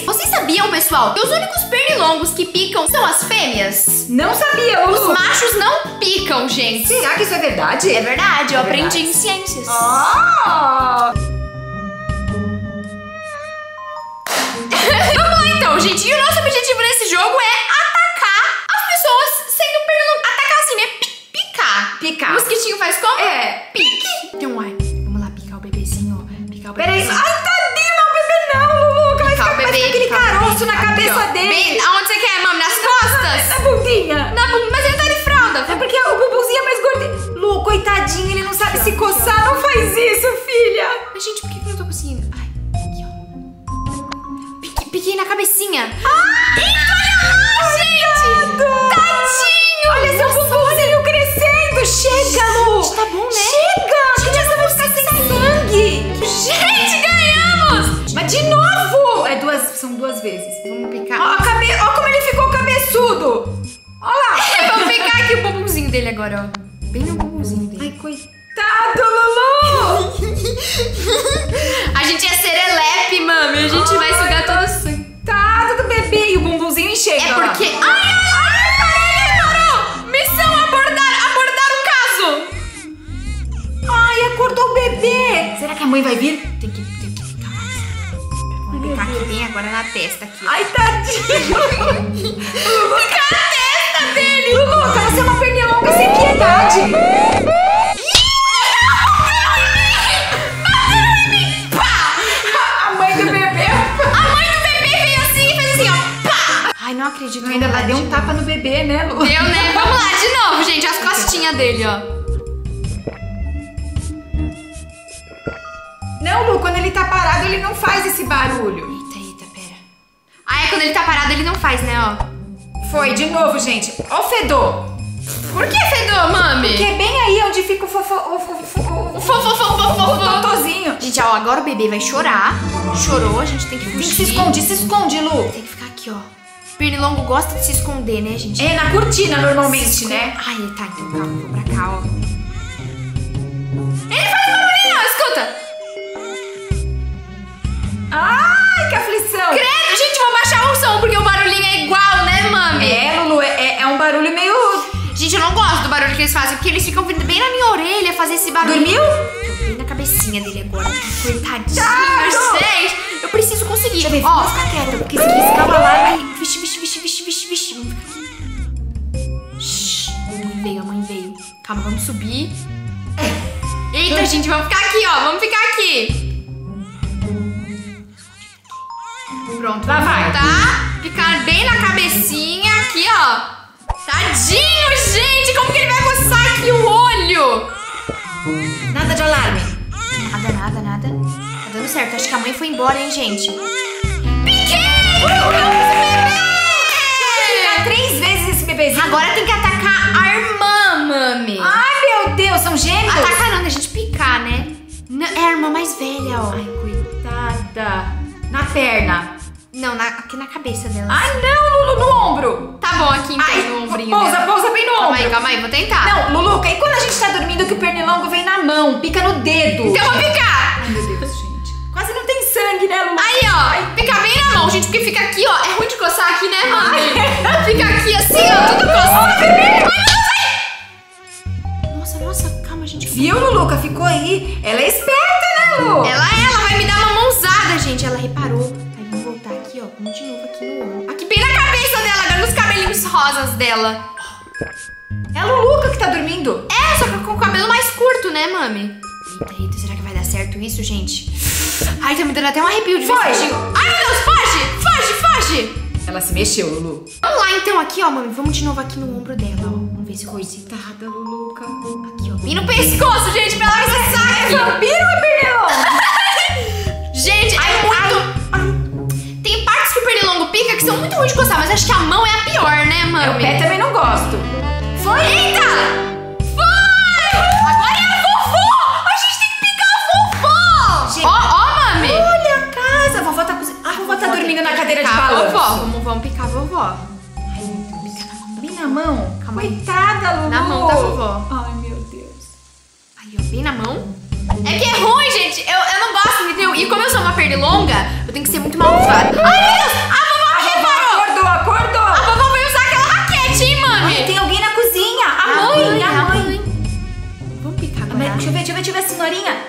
vocês. Vocês sabiam, pessoal, que os únicos pernilongos que picam são as fêmeas? Não sabia, Os Lulu. machos não picam, gente. Será que isso é verdade? É verdade, eu É aprendi verdade. em ciências. Ah! Lu, coitadinho, ele não sabe se coçar. Não faz isso, filha. Mas, gente, por que eu não tô conseguindo? Ai, aqui, ó. Pique- Piquei na cabecinha. Ah! Olha lá, gente! Tadinho! Olha seu bubuzinho crescendo. Chega, Lu. Gente, tá bom, né? Chega. Gente já vai ficar sem sangue. Gente, ganhamos! Mas de novo. É duas, são duas vezes. Vamos Ó, picar. a cabe... ó como ele ficou cabeçudo. Ó lá. Vamos picar aqui o bumbumzinho dele agora, ó. Bem no bumbumzinho dele. Ai, coitado, Lulu. A gente é serelepe, mami. A gente vai sugar todo o sangue. Coitado do bebê. E o bumbumzinho enxerga. É porque... Ai, ai, ai, parei, parou! Missão abordar, abordar o caso. Ai, acordou o bebê. Será que a mãe vai vir? Tem que, tem que mais. Picar aqui bem agora na testa aqui. Ai, tadinho. Ai, não acredito. Ainda lá, deu de um tapa no bebê, né, Lu? Deu, né? Vamos lá, de novo, gente. As costinhas dele, ó. Não, Lu, quando ele tá parado, ele não faz esse barulho. Eita, eita, pera. Ah, é quando ele tá parado, ele não faz, né, ó. Foi, de novo, gente. Ó o fedor. Por que fedor, mami? Que é bem aí onde fica o fofo... O fofo... O, Fofo, o totozinho. Gente, ó, agora o bebê vai chorar. Chorou, a gente tem que Tem que fugir. se esconde, se esconde, Lu. Tem que ficar aqui, ó. Pernilongo gosta de se esconder, né, gente? É na cortina, normalmente, né? Ai, tá, então calma, vou pra cá, ó. Ele barulho que eles fazem, porque eles ficam vindo bem na minha orelha fazer esse barulho. Dormiu? Tô bem na cabecinha dele agora. Coitadinho, gente. Eu preciso conseguir. Deixa eu ver, Ó, ficar quieto. porque se eles ficar alarme... Vixe, vixe, vixe, vixe, vixe, vixe. Vamos ficar aqui. Shhh, a mãe veio, a mãe veio. Calma, vamos subir. Eita, gente, vamos ficar aqui, ó. Vamos ficar aqui. Pronto, Lá vai. Tá? Ficar bem na cabecinha aqui, ó. Tadinho, gente! Como que ele vai coçar aqui o olho? Nada de alarme. Nada, nada, nada. Tá dando certo. Acho que a mãe foi embora, hein, gente? Piquei! Fica três vezes esse bebezinho. Agora tem que atacar a irmã, mami. Ai, meu Deus, são gêmeos? Atacar não, da gente picar, né? Não, é a irmã mais velha, ó. Ai, coitada. Na perna. Não, na- aqui na cabeça dela. Ai, não, Lulu, no ombro. Tá bom, aqui então, Ai, no ombrinho pousa, dela. pousa bem no Calma ombro. aí, calma aí, vou tentar. Não, Luluca, e quando a gente tá dormindo que o pernilongo vem na mão, pica no dedo? Então eu vou picar. Ai, meu Deus, gente. Quase não tem sangue, né, Lulu? Aí, ó, fica bem na mão, gente, porque fica aqui, ó. É ruim de coçar aqui, né, mami? Fica aqui assim, ó, tudo coçado. Ai. Nossa, nossa, calma, gente. Viu, Luluca? Ficou aí. Ela é esperta, né, Lu? Ela é, ela vai me dar uma mãozada, gente. Ela reparou. Vamos de novo aqui no ombro. Aqui bem na cabeça dela, agora nos cabelinhos rosas dela. É a Luluca que tá dormindo. É, só que com o cabelo mais curto, né, mami? Eita, eita, será que vai dar certo isso, gente? Ai, tá me dando até um arrepio de Foge. Ai, meu Deus, foge! Foge, foge! Ela se mexeu, Lulu. Vamos lá, então, aqui, ó, mami. Vamos de novo aqui no ombro dela, ó. Vamos ver se. Coitada, Luluca. Aqui, ó. Bem no pescoço, gente, pra ela É coçar aqui. vampiro ou é pernilongo? Que são muito ruins de coçar, mas acho que a mão é a pior, né, É, o pé também não gosto. Foi! Eita! Foi! Agora é a vovó! A gente tem que picar a vovó! Gente. Ó, ó, mami! Olha a casa. A vovó tá cozinhando. A vovó tá dormindo na cadeira de Picar a balanço. vovó. Vamos, vamos picar a vovó. Bem na mão. Calma aí. Coitada, Lulu. Na mão da vovó. Ai, meu Deus. Aí, ó, bem na mão. É que é ruim, gente. Eu, eu não gosto, entendeu? E como eu sou uma pernilonga, eu tenho que ser muito malvada. Ai, meu Deus! Tem alguém na cozinha! A, a mãe, mãe! A mãe! Vamos picar agora. Deixa eu ver, deixa eu ver, deixa eu ver a senhorinha.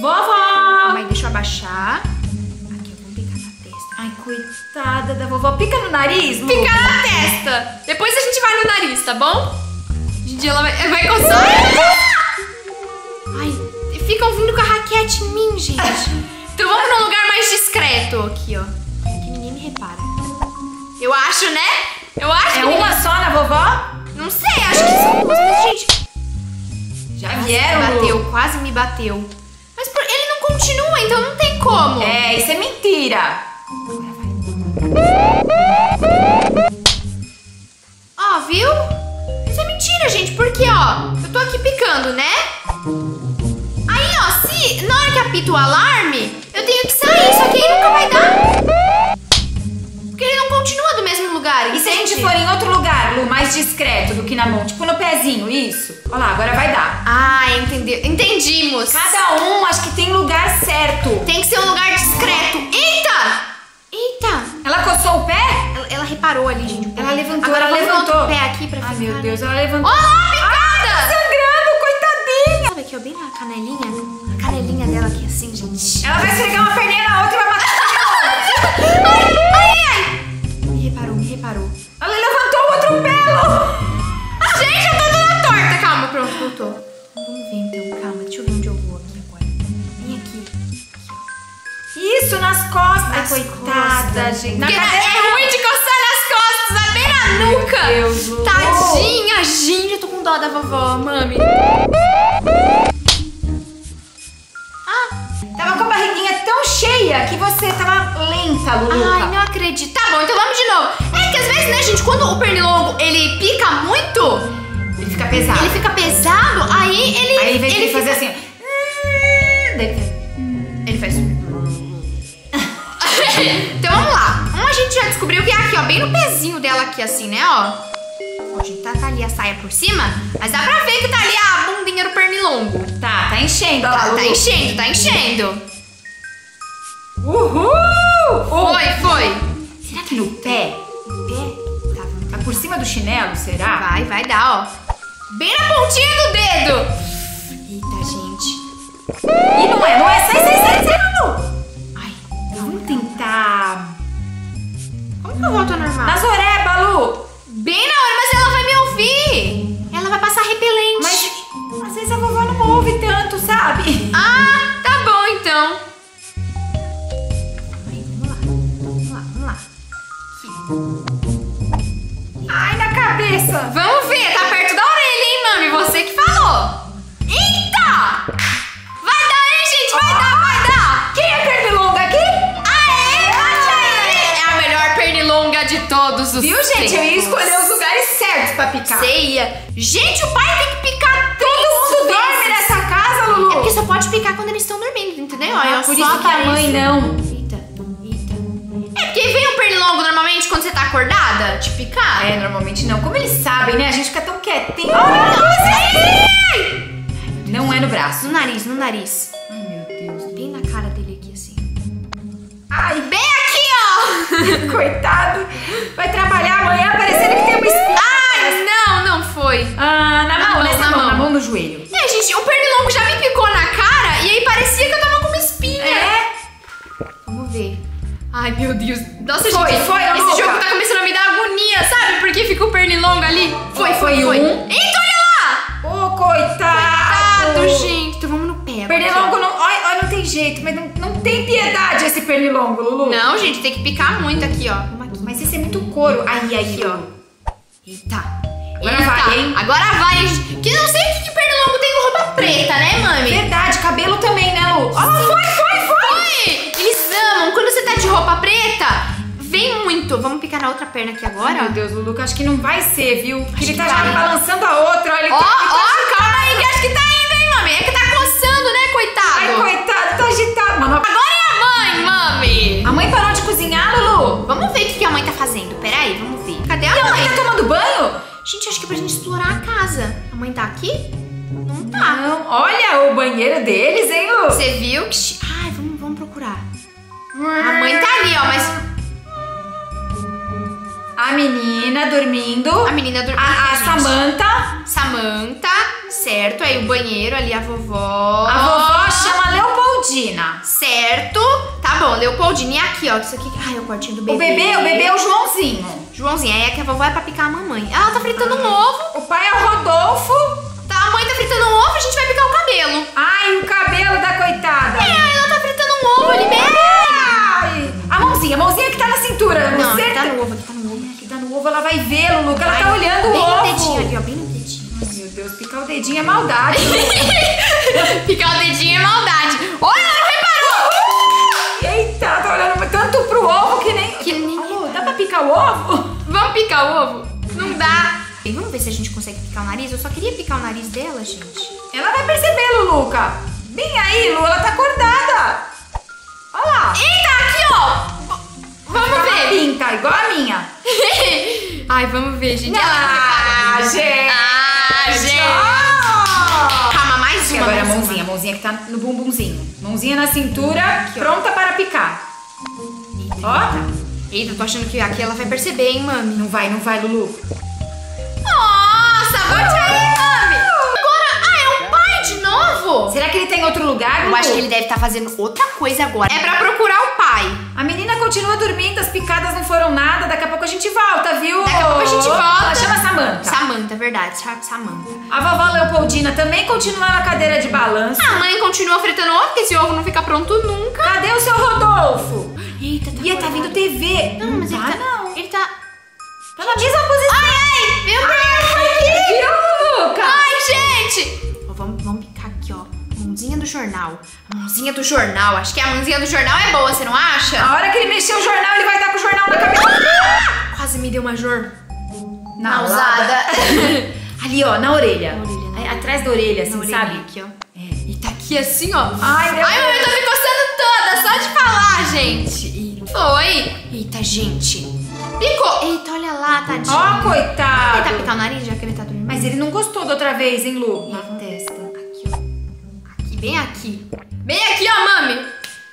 Vovó! Mãe, deixa eu abaixar. Aqui, eu vou picar na testa. Ai, coitada da vovó. Pica no nariz, Pica na testa! Depois a gente vai no nariz, tá bom? Didi, ela vai, vai coçar. Ai, ficam vindo com a raquete em mim, gente. Então vamos num lugar mais discreto aqui, ó. Que ninguém me repara. Eu acho, né? Eu acho É que uma ninguém- só na vovó? Não sei, acho que são duas, mas, gente... Já Quase vieram, me Lu? bateu, quase me bateu. Mas por- ele não continua, então não tem como. É, isso é mentira. Ó, viu? Isso é mentira, gente, porque, ó, eu tô aqui picando, né? Aí, ó, se na hora que apita o alarme, mais discreto do que na mão? Tipo no pezinho, isso? Olha lá, agora vai dar. Ah, entendeu. Entendimos. Cada um, acho que tem lugar certo. Tem que ser um lugar discreto. Eita! Eita! Ela coçou o pé? Ela, ela reparou ali, gente. um. Ela levantou, Agora ela levantou. outro pé aqui pra Ai, meu Deus, ela levantou. Ó lá, a picada! Sangrando, coitadinha. Sabe aqui, ó, bem na canelinha? A canelinha dela aqui, assim, gente. Ela vai esfregar uma perninha na outra e vai matar. voltou. Vamos ver então, calma. Deixa eu ver onde eu vou aqui agora. Vem aqui. Isso, nas costas. Ai, Nas coitada, costas. gente. Na Porque cadeira. é ruim de coçar nas costas, na nuca. Deus, Lu. Tadinha, gente. Eu tô com dó da vovó, mami. Tava com a barriguinha tão cheia que você tava lenta, Luluca. Ai, não acredito. Tá bom, então vamos de novo. É que às vezes, né, gente, quando o pernilongo, ele pica muito, fica pesado. ele fica pesado, aí ele... Aí, ele fica- fazer assim, ó. Daí ele faz- Ele faz. então vamos lá. Um a gente já descobriu que é aqui, ó, bem no pezinho dela aqui, assim, né, ó. Ó, gente, tá, tá ali a saia por cima, mas dá pra ver que tá ali a bundinha do pernilongo. Tá, tá enchendo. Tá, tá Lulu. enchendo, tá enchendo. Uhul! Oh, Foi, foi. será que no pé? Pé? Tá, Tá por cima do chinelo, será? Vai, vai dar, ó. Bem na pontinha do dedo. Eita, gente. E não é, não é. Sai, sai, sai, sai, Lulu. Ai, Vamos tentar... como que eu volto ao normal? Na zoreba, Lu. Bem na hora, mas ela vai me ouvir. Ela vai passar repelente. Mas às vezes a vovó não ouve tanto, sabe? Ah, tá bom então. Aí, vamos lá. Vamos lá, vamos lá. Ai, gente? Eu ia escolher os lugares certos pra picar. Ceia. Gente, o pai tem que picar três Todo mundo dorme vezes. nessa casa, É Lulu. porque só pode picar quando eles estão dormindo, entendeu? Ah, eu por só isso que a mãe não. Eita, eita. É porque vem um pernilongo normalmente quando você tá acordada, te picar. É, normalmente não. Como eles sabem, né? A gente fica tão quietinho. Não é no braço. No nariz, no nariz. coitado. Vai trabalhar amanhã parecendo que tem uma espinha. Ai, não, não foi. Ah, na mão, mão, nessa na mão, na mão do joelho. É, gente, o pernilongo já me picou na cara e aí parecia que eu tava com uma espinha. É? Vamos ver. Ai, meu Deus. Nossa, Foi, gente. foi, Esse jogo tá começando a me dar agonia, sabe? Porque fica o pernilongo ali. Foi, foi, Foi foi. um. Eita, olha lá! Ô, coitado. Coitado, gente. Jeito, mas não, não tem piedade esse pernilongo, ó. Lulu. Não, gente, tem que picar muito aqui, ó. Mas esse é muito couro. Aí, aí, Aqui, ó. ó. Eita. Agora Eita. vai, hein? Agora vai, gente. Que não sei que, que pernilongo tem com roupa preta, né, mami? Verdade, cabelo também, né, Lu? Ó, foi, foi, foi. Foi! Eles amam. Quando você tá de roupa preta, vem muito. Vamos picar na outra perna aqui agora. Meu Deus, Lulu, acho que não vai ser, viu? Porque ele que tá vai. já balançando a outra. Ó, tá- ele tá ó, calma aí, que acho que tá indo, hein, mami? É que tá coitado? Ai, coitado, tá agitado. Mano, Agora é a mãe, mami! a mãe parou de cozinhar, Lulu? Vamos ver o que que a mãe tá fazendo. Peraí, vamos ver. Cadê a E a mãe? mãe tá tomando banho? Gente, acho que é pra gente explorar a casa. A mãe tá aqui? Não tá. Não, olha o banheiro deles, hein, Lu? Você viu que... Ai, vamos, vamos procurar. A mãe tá ali, ó, mas A menina dormindo. a menina dormiu. A, a gente. Samantha. Samantha. Certo, aí o banheiro ali, a vovó. A vovó chama Leopoldina. Certo. Tá bom, Leopoldina. E aqui, ó, isso aqui. Ai, é o quartinho do bebê. O bebê, o bebê é o Joãozinho. Joãozinho, aí é que a vovó é pra picar a mamãe. Ela tá fritando um ovo. O pai é o Rodolfo. Tá, a mãe tá fritando um ovo, a gente vai ó, bem no dedinho. Ai, Meu Deus, picar o dedinho é maldade. Picar o dedinho é maldade. Olha, ela reparou. Eita, tá olhando tanto pro ovo que nem... Que nem- Alô, dá pra picar o ovo? Vamos picar o ovo? Não dá. E vamos ver se a gente consegue picar o nariz. Eu só queria picar o nariz dela, gente. Ela vai perceber, Luluca. Vem aí, Lu, ela tá acordada. Olha lá. Eita, aqui, ó. Vamos ver. pinta, igual a minha. Ai, vamos ver, gente. Ah, gente. Ah, gente. Calma, mais uma. agora a mais mãozinha, a mãozinha que tá no bumbumzinho. Mãozinha na cintura, pronta para picar. Ó, Eita, eu tô achando que aqui ela vai perceber, hein, mami. não vai, não vai, Lulu. Novo? Será que ele tem outro lugar, Eu acho que ele deve estar fazendo outra coisa agora. É pra procurar o pai. A menina continua dormindo, as picadas não foram nada. Daqui a pouco a gente volta, viu? Daqui a pouco a gente volta. Ela chama Samanta. Samanta, verdade. Sa- Samanta. A vovó Leopoldina também continua na cadeira de balanço. A mãe continua fritando ovo, porque esse ovo não fica pronto nunca. Cadê o seu Rodolfo? Eita, Ia tá vindo TV. Não, mas ele tá, tá... não. Ele tá... Tá na mesma posição. Ai, ai, meu Deus, Viu, Luca? Ai, gente! Vamos, vamos. Mãozinha do jornal. A mãozinha do jornal. Acho que a mãozinha do jornal é boa, você não acha? A hora que ele mexer o jornal, ele vai estar com o jornal na cabeça. Quase me deu uma jor. Na Nausada. Ali, ó, na orelha. Na orelha, né? Atrás da orelha, assim, Na orelhinha sabe? aqui, ó. E tá aqui assim, ó. Ai, meu Ai, Deus. eu tô me coçando toda, só de falar, gente. E Foi. Eita, gente. Picou. Eita, olha lá, tadinho. Ó, Tentar coitado. picar o nariz, já que ele tá dormindo. Mas ele não gostou da outra vez, hein, Lu? Bem aqui. Bem aqui, ó, mami.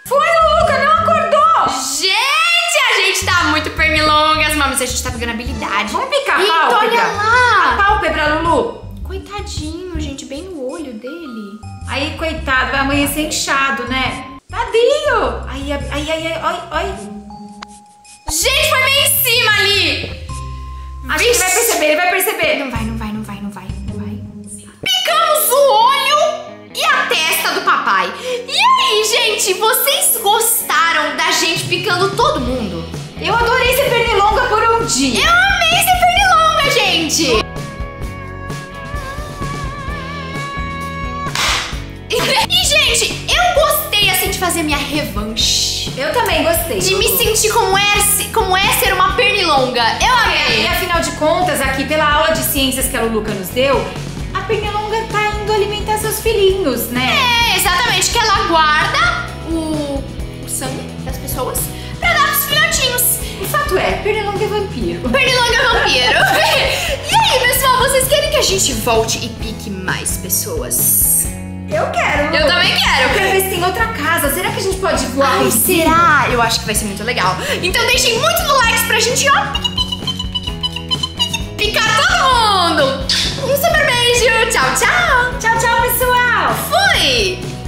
Foi, Luca, não acordou. Gente, a gente tá muito pernilongas, mami. A gente tá pegando habilidade. Vamos picar a Eita, pálpebra. olha lá. A pálpebra, Lulu. Coitadinho, gente, bem no olho dele. Aí, coitado, vai amanhecer inchado, né? Tadinho. Aí, aí, aí, aí, ai, ai. Gente, foi meio em cima ali. Acho que ele vai perceber, ele vai perceber. Não vai, não testa do papai. E aí, gente, vocês gostaram da gente picando todo mundo? Eu adorei ser pernilonga por um dia. Eu amei ser pernilonga, gente! E, gente, eu gostei assim de fazer minha revanche. Eu também gostei. De me sentir como é, como é ser uma pernilonga. Eu amei. E afinal de contas, aqui pela aula de ciências que a Luluca nos deu, a pernilonga tá seus filhinhos, né? É, exatamente, que ela guarda o, o sangue das pessoas pra dar pros filhotinhos. O fato é, Pernilonga é vampiro. Pernilonga é vampiro. e aí, pessoal, vocês querem que a gente volte e pique mais pessoas? Eu quero. Eu também quero. Eu quero ver se tem outra casa. Será que a gente pode voar? Ai, será? Eu acho que vai ser muito legal. Então deixem muitos likes pra gente, ó, pique, pique, pique, pique, pique, pique, picar todo mundo beijo! Tchau, tchau! Tchau, tchau, pessoal! Fui!